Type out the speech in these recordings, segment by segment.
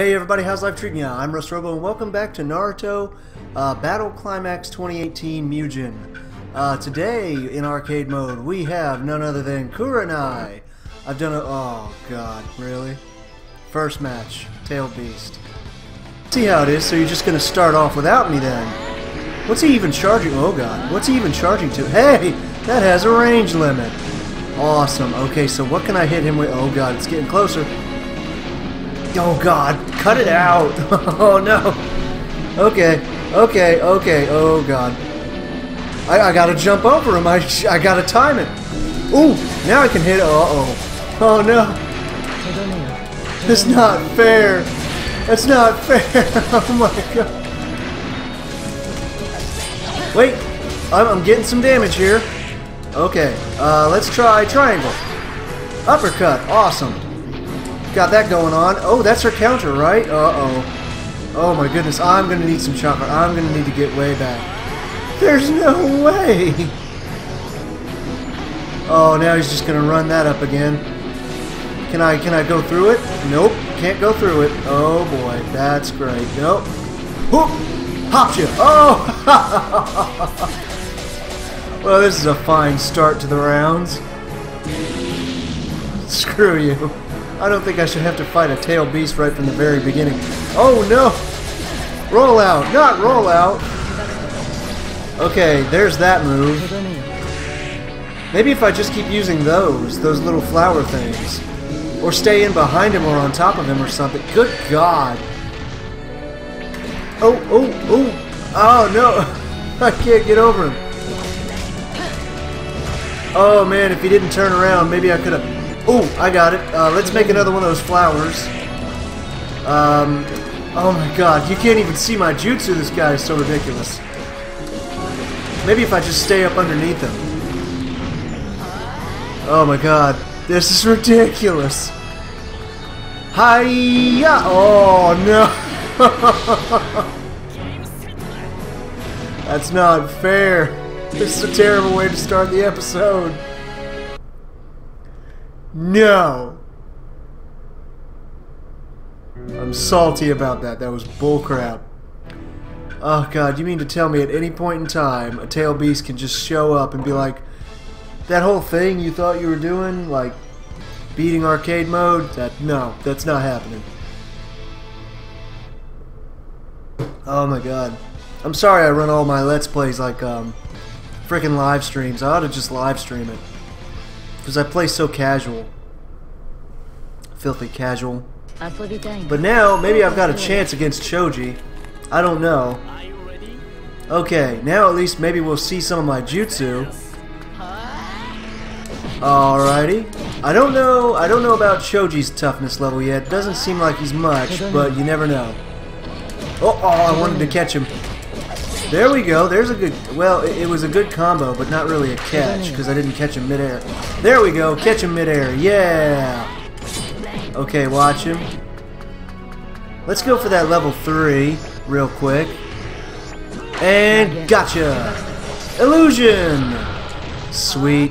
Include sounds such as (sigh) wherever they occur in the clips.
Hey everybody, how's life treating ya? I'm Russ Robo and welcome back to Naruto uh, Battle Climax 2018 Mugen. Uh, today, in arcade mode, we have none other than Kurenai. I've done a- oh god, really? First match, Tail Beast. See how it is, so you're just gonna start off without me then. What's he even charging? Oh god, what's he even charging to? Hey, that has a range limit. Awesome, okay, so what can I hit him with? Oh god, it's getting closer. Oh god, cut it out! (laughs) oh no! Okay, okay, okay, oh god. I, I gotta jump over him, I, I gotta time it. Ooh, now I can hit, uh oh. Oh no! That's not fair! That's not fair! (laughs) oh my god. Wait, I'm, I'm getting some damage here. Okay, uh, let's try triangle. Uppercut, awesome. Got that going on. Oh, that's her counter, right? Uh-oh. Oh my goodness, I'm gonna need some chocolate. I'm gonna need to get way back. There's no way! Oh, now he's just gonna run that up again. Can I can I go through it? Nope, can't go through it. Oh boy, that's great. Nope. Whoop! Hopped you! Oh! (laughs) well, this is a fine start to the rounds. Screw you. I don't think I should have to fight a tail beast right from the very beginning. Oh no! Roll out, not roll out! Okay, there's that move. Maybe if I just keep using those, those little flower things. Or stay in behind him or on top of him or something. Good God! Oh, oh, oh! Oh no! (laughs) I can't get over him. Oh man, if he didn't turn around, maybe I could have... Oh, I got it. Uh, let's make another one of those flowers. Um, oh my god, you can't even see my jutsu. This guy is so ridiculous. Maybe if I just stay up underneath him. Oh my god, this is ridiculous. Hiya! Oh no! (laughs) That's not fair. This is a terrible way to start the episode. No! I'm salty about that. That was bullcrap. Oh god, you mean to tell me at any point in time a tail beast can just show up and be like, that whole thing you thought you were doing, like beating arcade mode? That no, that's not happening. Oh my god. I'm sorry I run all my let's plays like um freaking live streams. I ought to just live stream it. Because I play so casual. Filthy casual. But now, maybe I've got a chance against Choji. I don't know. Okay, now at least maybe we'll see some of my jutsu. Alrighty. I don't know I don't know about Choji's toughness level yet. Doesn't seem like he's much, but you never know. Oh, oh I wanted to catch him. There we go. There's a good... Well, it, it was a good combo, but not really a catch, because I didn't catch him midair. There we go. Catch him midair. Yeah! Okay, watch him. Let's go for that level 3 real quick. And gotcha! Illusion! Sweet.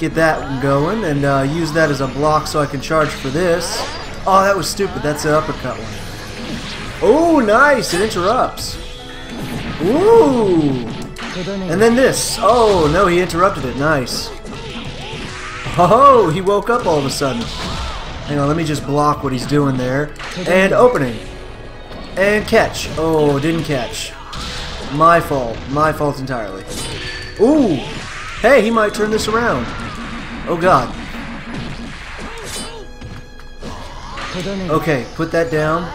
Get that going, and uh, use that as a block so I can charge for this. Oh, that was stupid. That's an uppercut one. Oh, nice! It interrupts. Ooh! And then this. Oh, no, he interrupted it. Nice. Oh, he woke up all of a sudden. Hang on, let me just block what he's doing there. And opening. And catch. Oh, didn't catch. My fault. My fault entirely. Ooh! Hey, he might turn this around. Oh, God. Okay, put that down.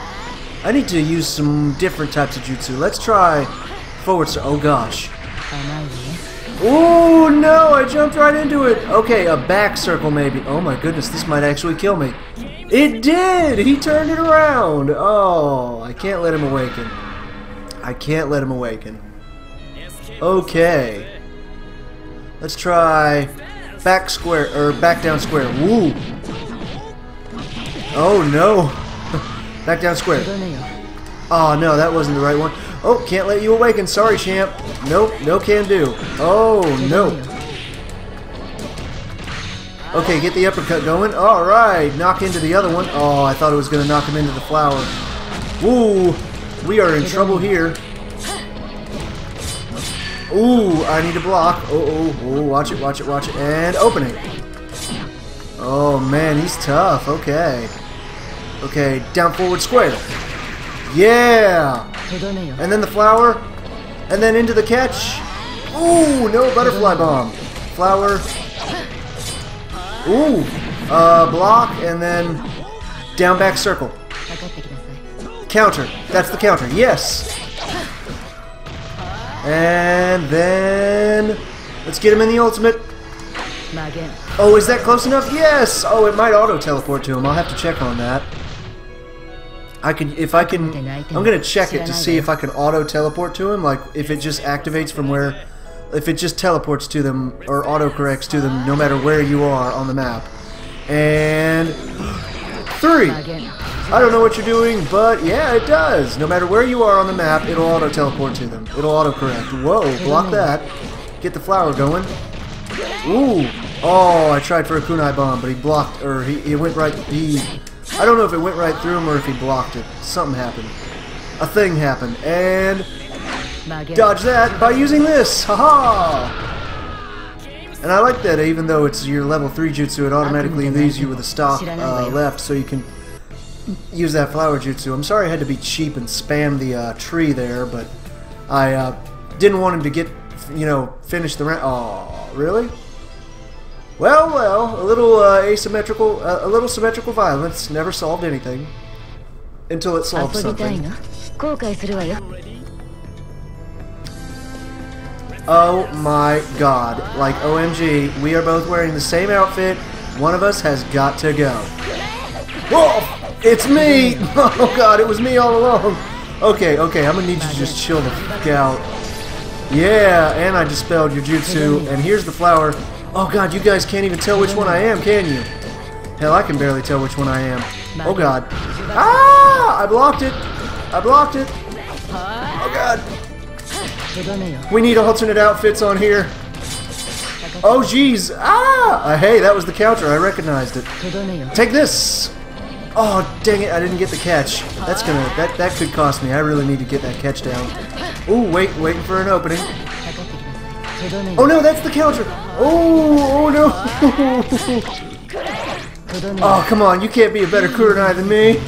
I need to use some different types of jutsu. Let's try forward sir. Oh gosh. Oh no, I jumped right into it. Okay, a back circle maybe. Oh my goodness, this might actually kill me. It did! He turned it around. Oh, I can't let him awaken. I can't let him awaken. Okay. Let's try back square, or back down square. Woo! Oh no! (laughs) back down square. Oh no, that wasn't the right one. Oh, can't let you awaken. Sorry, champ. Nope, no can do. Oh, no. Okay, get the uppercut going. All right, knock into the other one. Oh, I thought it was going to knock him into the flower. Woo, we are in trouble here. Ooh, I need to block. Oh, oh, oh, watch it, watch it, watch it. And open it. Oh, man, he's tough. Okay. Okay, down forward square. Yeah! And then the flower. And then into the catch. Ooh, no butterfly bomb. Flower. Ooh. Uh, block, and then down back circle. Counter. That's the counter. Yes. And then let's get him in the ultimate. Oh, is that close enough? Yes. Oh, it might auto teleport to him. I'll have to check on that. I can if I can. I'm gonna check it to see if I can auto teleport to him. Like if it just activates from where, if it just teleports to them or auto corrects to them, no matter where you are on the map. And three. I don't know what you're doing, but yeah, it does. No matter where you are on the map, it'll auto teleport to them. It'll auto correct. Whoa, block that. Get the flower going. Ooh. Oh, I tried for a kunai bomb, but he blocked, or he, he went right, he, I don't know if it went right through him or if he blocked it. Something happened. A thing happened, and dodge that by using this. Haha! -ha! And I like that even though it's your level 3 jutsu, it automatically leaves you with a stock uh, left so you can use that flower jutsu. I'm sorry I had to be cheap and spam the uh, tree there, but I uh, didn't want him to get, you know, finish the round. Oh, really? Well, well, a little uh, asymmetrical, uh, a little symmetrical violence never solved anything until it solved something. Oh my god. Like, OMG, we are both wearing the same outfit. One of us has got to go. Whoa! It's me! (laughs) Oh god, it was me all along. Okay, okay, I'm gonna need you to just chill the fuck out. Yeah, and I dispelled your jutsu, and here's the flower. Oh god, you guys can't even tell which one I am, can you? Hell, I can barely tell which one I am. Oh god. Ah! I blocked it! I blocked it! Oh god! We need alternate outfits on here. Oh jeez! Ah! Uh, hey, that was the counter. I recognized it. Take this! Oh, dang it, I didn't get the catch. That's gonna, that, that could cost me. I really need to get that catch down. Ooh, wait, waiting for an opening. Oh no, that's the counter! Oh, oh no! (laughs) oh, come on, you can't be a better Kurenai than me!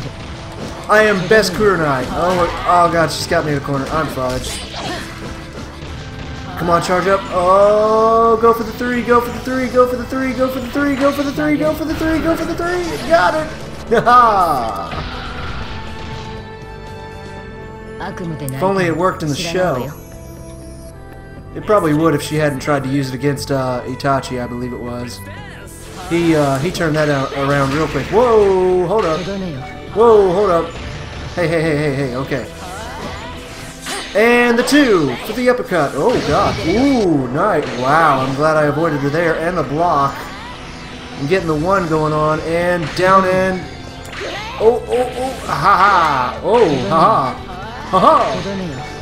I am best Kurenai. Oh, oh god, she's got me in a corner. I'm fudged. Come on, charge up. Oh, go for the three, go for the three, go for the three, go for the three, go for the three, go for the three, go for the three. Got it! (laughs) if only it worked in the show. It probably would if she hadn't tried to use it against uh, Itachi, I believe it was. He uh, he turned that out, around real quick. Whoa, hold up. Whoa, hold up. Hey, hey, hey, hey, hey, okay. And the two for the uppercut. Oh, God. Ooh, nice. Wow, I'm glad I avoided her there. And the block. I'm getting the one going on. And down in. Oh, oh, oh. Ha ha. Oh, ha ha. Ha ha.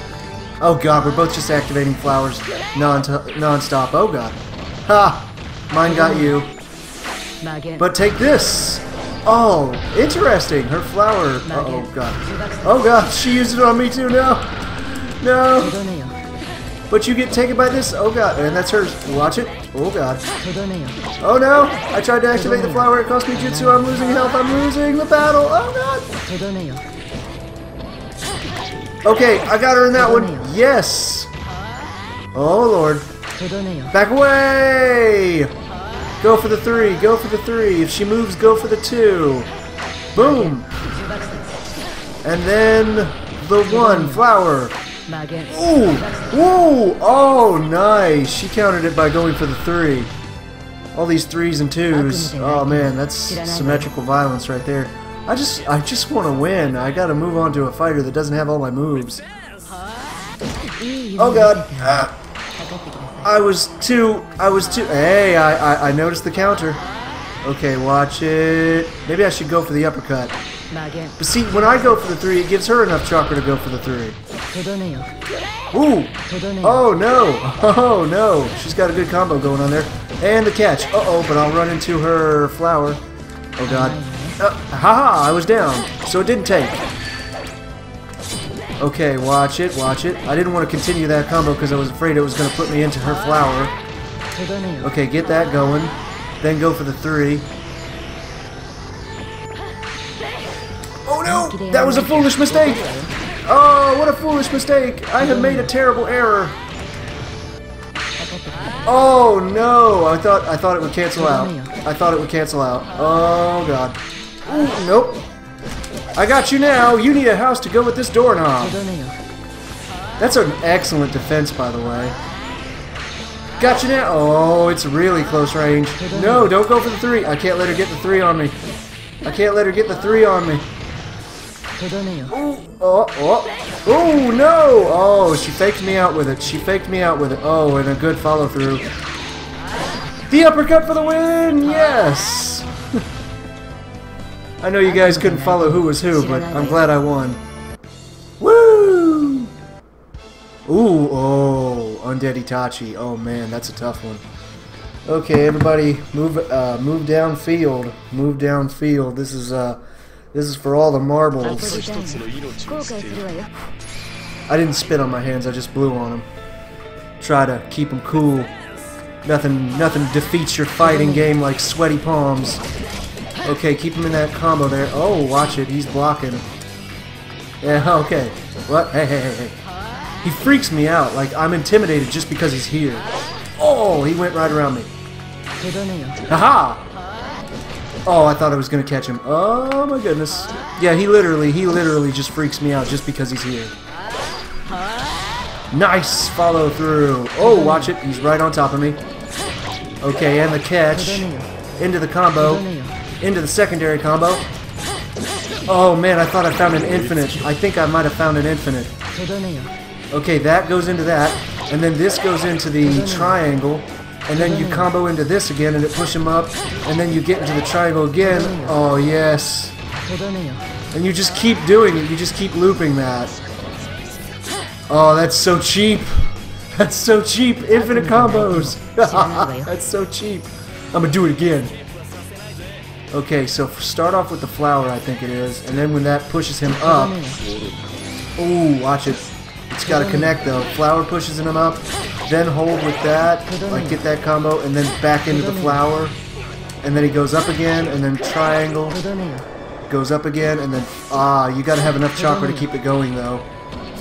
Oh god, we're both just activating flowers non non-stop. Oh god. Ha! Mine got you. But take this! Oh, interesting. Her flower. Uh oh god. Oh god, she used it on me too. No. No. But you get taken by this. Oh god, and that's hers. Watch it. Oh god. Oh no! I tried to activate the flower. It cost me jutsu. I'm losing health. I'm losing the battle. Oh god. Okay, I got her in that one. Yes. Oh lord. Back away. Go for the three. Go for the three. If she moves, go for the two. Boom. And then the one flower. Ooh. Ooh. Oh, nice. She countered it by going for the three. All these threes and twos. Oh man, that's symmetrical violence right there. I just I just want to win. I gotta move on to a fighter that doesn't have all my moves. Oh god. Ah. I was too I was too Hey, I, I I noticed the counter. Okay, watch it. Maybe I should go for the uppercut. But see, when I go for the three, it gives her enough chakra to go for the three. Ooh! Oh no! (laughs) Oh no! She's got a good combo going on there. And the catch. Uh-oh, but I'll run into her flower. Oh, God. Uh, haha, I was down. So it didn't take. Okay, watch it, watch it. I didn't want to continue that combo because I was afraid it was going to put me into her flower. Okay, get that going. Then go for the three. Oh no! That was a foolish mistake! Oh, what a foolish mistake! I have made a terrible error. Oh no! I thought I thought it would cancel out. I thought it would cancel out. Oh god. Ooh, nope. I got you now. You need a house to go with this doorknob. That's an excellent defense, by the way. Got you now. Oh, it's really close range. No, don't go for the three. I can't let her get the three on me. I can't let her get the three on me. Ooh, oh, oh, oh, no! Oh, she faked me out with it. She faked me out with it. Oh, and a good follow through. The uppercut for the win! Yes! I know you guys couldn't follow who was who, but I'm glad I won. Woo! Ooh, oh, Undead Itachi. Oh man, that's a tough one. Okay, everybody, move, uh, move downfield. Move downfield. This is, uh, this is for all the marbles. I didn't spit on my hands, I just blew on them. Try to keep them cool. Nothing, nothing defeats your fighting game like sweaty palms. Okay, keep him in that combo there. Oh, watch it, he's blocking. Yeah, (laughs) okay. What? Hey, hey, hey, hey. He freaks me out, like I'm intimidated just because he's here. Oh, he went right around me. Haha! Oh, I thought I was gonna catch him. Oh my goodness. Yeah, he literally, he literally just freaks me out just because he's here. Nice follow through. Oh, watch it. He's right on top of me. Okay, and the catch. Into the combo. Into the secondary combo. Oh man, I thought I found an infinite. I think I might have found an infinite. Okay, that goes into that. And then this goes into the triangle and then you combo into this again and it push him up, and then you get into the triangle again. Oh, yes. And you just keep doing it. You just keep looping that. Oh, that's so cheap. (laughs) That's so cheap. Infinite combos. (laughs) that's so cheap. I'm to do it again. Okay, so start off with the flower, I think it is, and then when that pushes him up... Ooh, watch it. It's got to connect, though. Flower pushes him up, then hold with that, like get that combo, and then back into the flower. And then he goes up again, and then triangle. Goes up again, and then... Ah, you gotta have enough chakra to keep it going, though.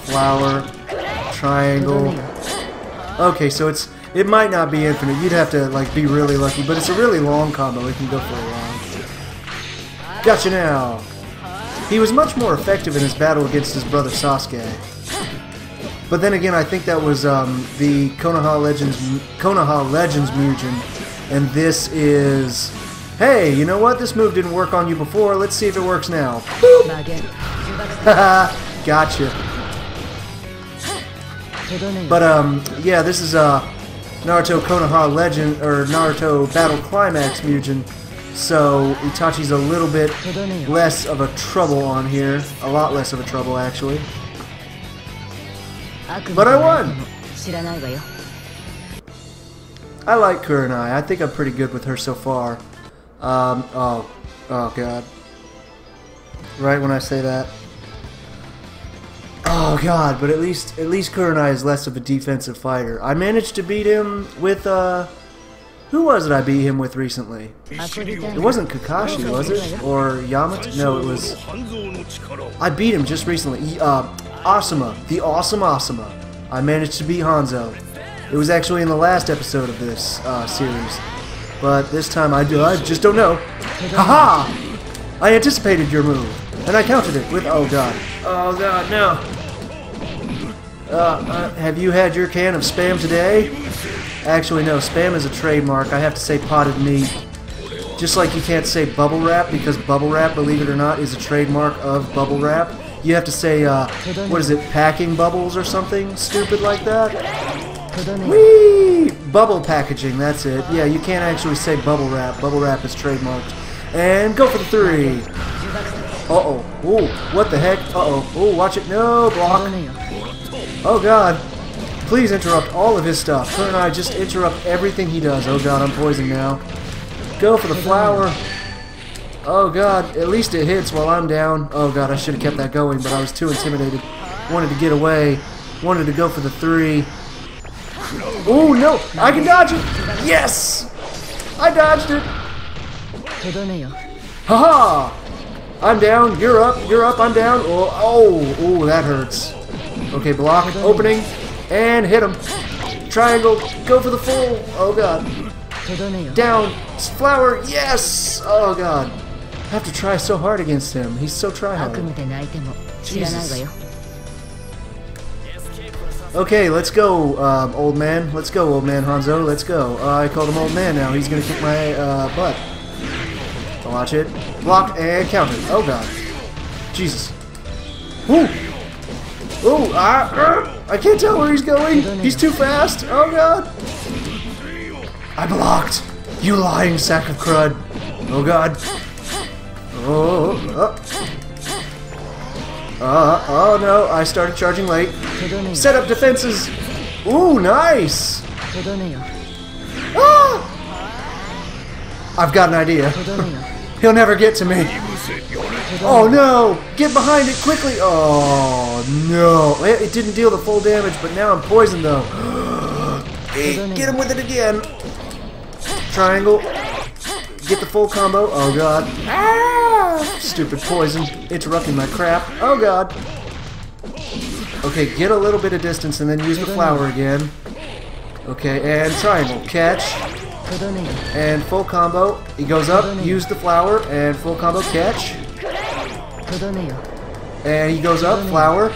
Flower, triangle. Okay, so it's... It might not be infinite. You'd have to, like, be really lucky, but it's a really long combo. It can go for a while. Gotcha now! He was much more effective in his battle against his brother Sasuke. But then again, I think that was um, the Konoha Legends Konoha Legends Mugen, and this is. Hey, you know what? This move didn't work on you before. Let's see if it works now. (laughs) gotcha. But um, yeah, this is uh, Naruto Konoha Legend or Naruto Battle Climax Mugen. So Itachi's a little bit less of a trouble on here, a lot less of a trouble actually. But I won! I like Kurenai. I think I'm pretty good with her so far. Um, oh, oh god. Right when I say that. Oh god, but at least at least Kurenai is less of a defensive fighter. I managed to beat him with uh who was it I beat him with recently? It wasn't Kakashi, was it? Or Yamato? No, it was... I beat him just recently. Uh, Asuma, the awesome Asuma. I managed to beat Hanzo. It was actually in the last episode of this uh, series. But this time I do. I just don't know. Haha! -ha! I anticipated your move, and I countered it with. Oh god. Oh god, no. Uh, uh, have you had your can of spam today? Actually, no. Spam is a trademark. I have to say potted meat. Just like you can't say bubble wrap because bubble wrap, believe it or not, is a trademark of bubble wrap. You have to say, uh, what is it, packing bubbles or something stupid like that? Whee! Bubble packaging, that's it. Yeah, you can't actually say bubble wrap. Bubble wrap is trademarked. And go for the three. Uh-oh. Ooh, what the heck? Uh-oh. Ooh, watch it. No, block. Oh, God. Please interrupt all of his stuff. Her and I just interrupt everything he does. Oh god, I'm poisoned now. Go for the flower. Oh god, at least it hits while I'm down. Oh god, I should have kept that going, but I was too intimidated. Wanted to get away. Wanted to go for the three. Oh no! I can dodge it! Yes! I dodged it! Haha! -ha! I'm down, you're up, you're up, I'm down. Oh, oh, oh, that hurts. Okay, block, opening. And hit him. Triangle, go for the full. Oh god. Down. Flower, yes! Oh god. I have to try so hard against him. He's so try-hard. Okay, let's go, um, old man. Let's go, old man Hanzo. Let's go. Uh, I called him old man now. He's gonna kick my uh, butt. Watch it. Block and counter. Oh god. Jesus. Woo! Oh, uh, I can't tell where he's going. He's too fast. Oh god. I blocked. You lying sack of crud. Oh god. Oh, uh. Uh, oh no, I started charging late. Set up defenses. Ooh, nice. Ah! I've got an idea. He'll never get to me. Oh no! Get behind it quickly! Oh no! It didn't deal the full damage, but now I'm poisoned though. (gasps) hey, get him with it again! Triangle. Get the full combo. Oh god. Ah! Stupid poison. Interrupting my crap. Oh god. Okay, get a little bit of distance and then use the flower again. Okay, and triangle. Catch. And full combo. He goes up, use the flower, and full combo catch. And he goes up, flower,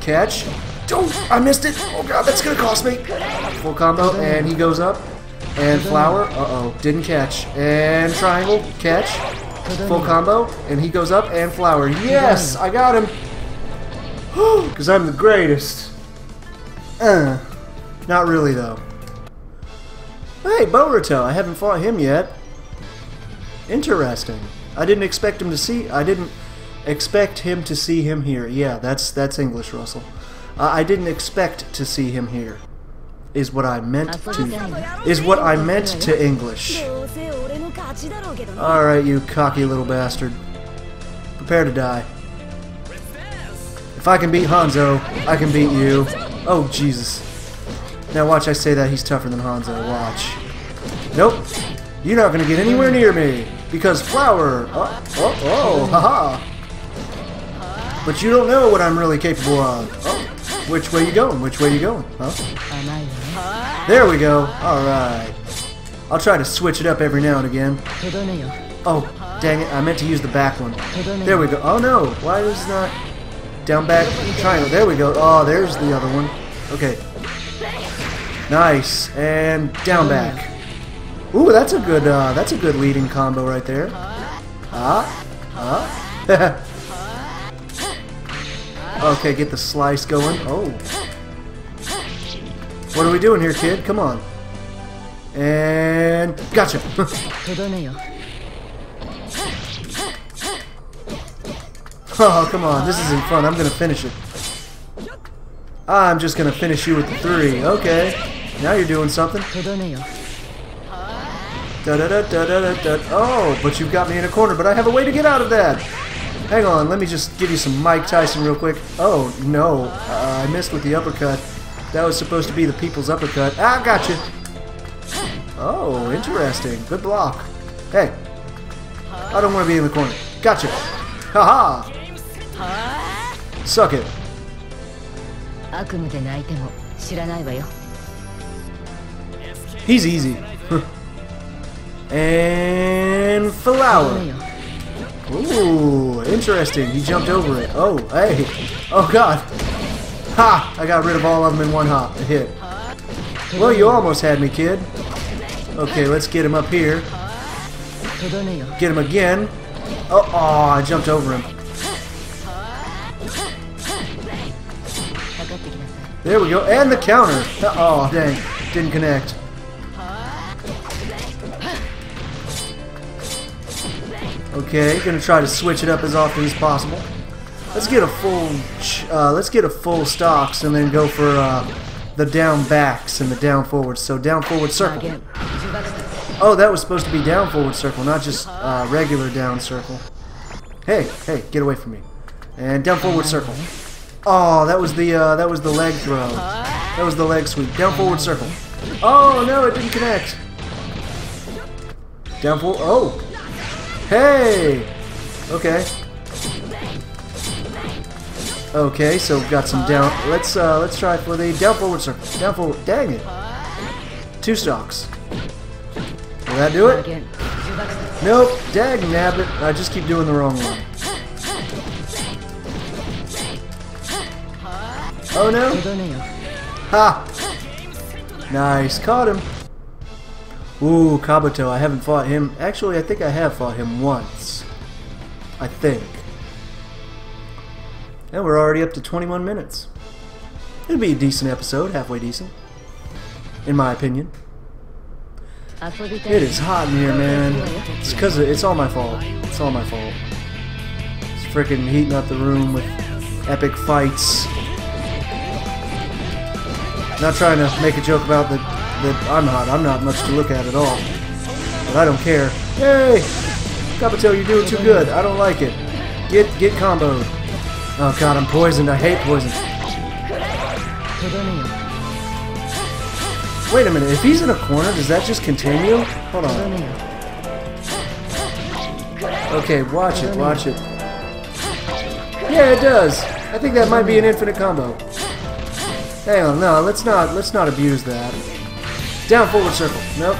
catch. Oh, I missed it. Oh god, that's gonna cost me. Full combo, and he goes up, and flower. Uh-oh, didn't catch. And triangle, catch. Full combo, and he goes up, and flower. Yes, I got him. Because I'm the greatest. Uh, not really, though. Hey, Boruto, I haven't fought him yet. Interesting. I didn't expect him to see... I didn't... Expect him to see him here. Yeah, that's that's English, Russell. Uh, I didn't expect to see him here. Is what I meant to. Is what I meant to English. All right, you cocky little bastard. Prepare to die. If I can beat Hanzo, I can beat you. Oh Jesus. Now watch, I say that he's tougher than Hanzo. Watch. Nope. You're not gonna get anywhere near me because flower. Oh, oh, oh, haha. But you don't know what I'm really capable of. Oh. Which way you going? Which way you going? Huh? There we go. Alright. I'll try to switch it up every now and again. Oh, dang it. I meant to use the back one. There we go. Oh, no. Why is not... Down, back, triangle. There we go. Oh, there's the other one. Okay. Nice. And down, back. Ooh, that's a good, uh, that's a good leading combo right there. Ah. Ah. (laughs) Okay, get the slice going. Oh. What are we doing here, kid? Come on. And... Gotcha! (laughs) oh, come on. This isn't fun. I'm going to finish it. I'm just going to finish you with the three. Okay. Now you're doing something. Da, da, da, da, da, da, da. Oh, but you've got me in a corner, but I have a way to get out of that. Hang on, let me just give you some Mike Tyson real quick. Oh, no. Uh, I missed with the uppercut. That was supposed to be the people's uppercut. Ah, gotcha. Oh, interesting. Good block. Hey, I don't want to be in the corner. Gotcha. Haha. -ha. Suck it. He's easy. (laughs) and flower. Ooh, interesting. He jumped over it. Oh, hey. Oh, God. Ha! I got rid of all of them in one hop. A hit. Well, you almost had me, kid. Okay, let's get him up here. Get him again. Oh, oh I jumped over him. There we go. And the counter. Oh, dang. Didn't connect. Okay, gonna try to switch it up as often as possible. Let's get a full, uh, let's get a full stocks and then go for uh, the down backs and the down forwards. So down forward circle. Oh, that was supposed to be down forward circle, not just uh, regular down circle. Hey, hey, get away from me. And down forward circle. Oh, that was the uh, that was the leg throw. That was the leg sweep. Down forward circle. Oh no, it didn't connect. Down forward. Oh, Hey! Okay. Okay, so we've got some down. Let's uh, let's try for the down forward circle. Down forward. Dang it! Two stocks. Will that do it? Nope. Dag nabbit. I just keep doing the wrong one. Oh no! Ha! Nice, caught him. Ooh, Kabuto. I haven't fought him. Actually, I think I have fought him once. I think. And we're already up to 21 minutes. It'll be a decent episode, halfway decent. In my opinion. It is hot in here, man. It's because it's all my fault. It's all my fault. It's freaking heating up the room with epic fights. Not trying to make a joke about the that I'm not. I'm not much to look at at all. But I don't care. Hey! Kabuto, you're doing too good. I don't like it. Get get comboed. Oh god, I'm poisoned. I hate poison. Wait a minute. If he's in a corner, does that just continue? Hold on. Okay, watch it, watch it. Yeah, it does. I think that might be an infinite combo. Hang on, no, let's not let's not abuse that. Down forward circle. Nope.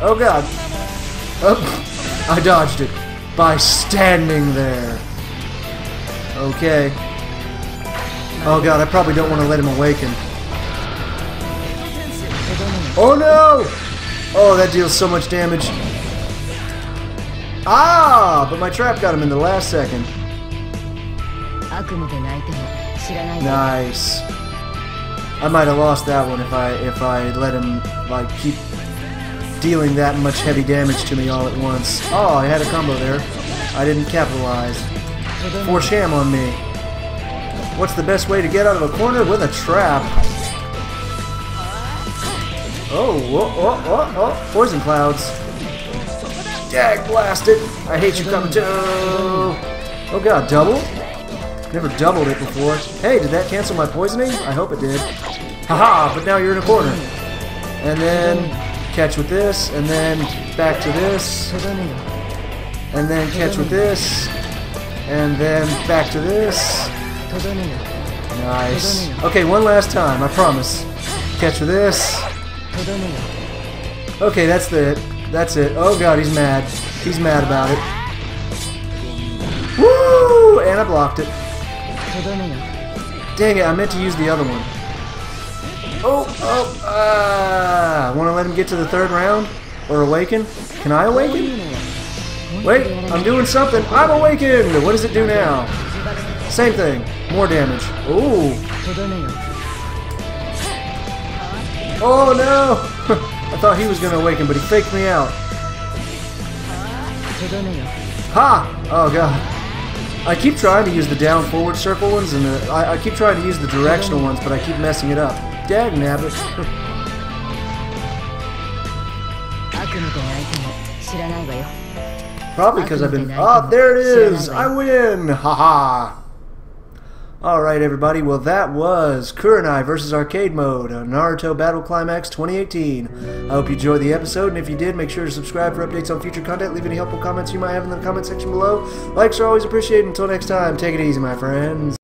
Oh god. Oh, I dodged it by standing there. Okay. Oh god, I probably don't want to let him awaken. Oh no! Oh, that deals so much damage. Ah! But my trap got him in the last second. Nice. I might have lost that one if I if I let him like keep dealing that much heavy damage to me all at once. Oh, I had a combo there. I didn't capitalize. For sham on me. What's the best way to get out of a corner with a trap? Oh, oh, oh, oh, oh. poison clouds. Dag blasted. I hate you, Kabuto. Oh god, double? Never doubled it before. Hey, did that cancel my poisoning? I hope it did. Haha, but now you're in a corner. And then catch with this, and then back to this. And then catch with this. And then back to this. Nice. Okay, one last time, I promise. Catch with this. Okay, that's it. that's it. Oh god, he's mad. He's mad about it. Woo! And I blocked it. Dang it, I meant to use the other one. Oh, oh, ah! Uh, Want to let him get to the third round? Or awaken? Can I awaken? Wait, I'm doing something. I'm awakened! What does it do now? Same thing. More damage. Ooh. Oh no! (laughs) I thought he was going to awaken, but he faked me out. Ha! Oh god. I keep trying to use the down forward circle ones, and the, I, I, keep trying to use the directional ones, but I keep messing it up. Dag nabbit. (laughs) Probably because I've been... Ah, oh, there it is! I win! Haha! -ha. Alright, everybody. Well, that was Kurenai versus Arcade Mode on Naruto Battle Climax 2018. I hope you enjoyed the episode, and if you did, make sure to subscribe for updates on future content. Leave any helpful comments you might have in the comment section below. Likes are always appreciated. Until next time, take it easy, my friends.